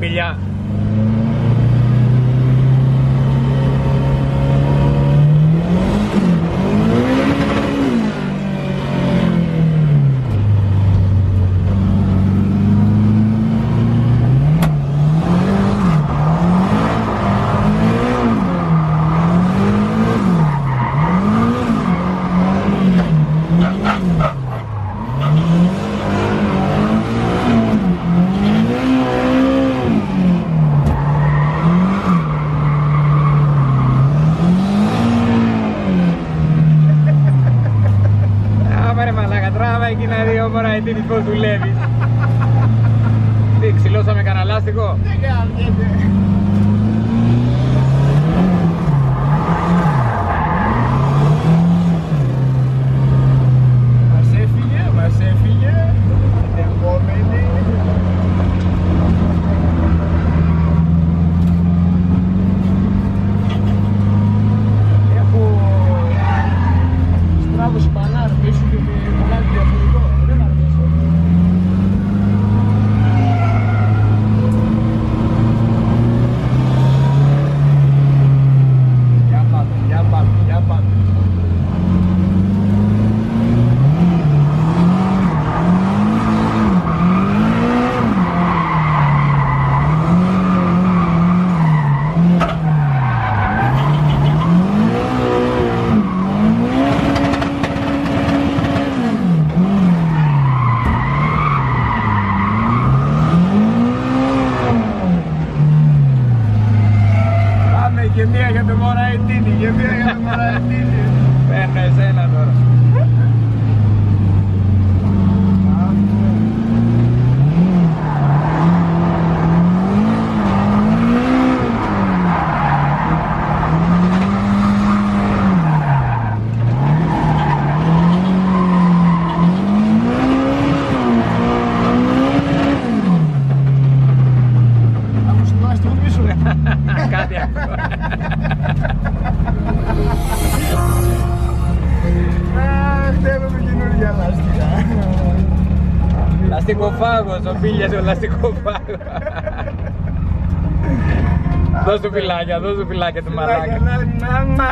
Villa εκεί να δει ο Μωραητίνης πώς δουλεύεις. Τι, ξυλώσαμε κανένα λάστιχο; Δεν κάνετε. demora en Titi, yo quiero que demora en μου στρώσει το πίσω. Κάτι ακούω. Αχ, θέλουμε καινούργια λάστιχα. Λαστικοφάγος, ο Μπίλιας ο λαστικοφάγος. Δώσ' του φυλάκια, δώσ' του φυλάκια του μαλάκα. Μαλάκα, μάμα.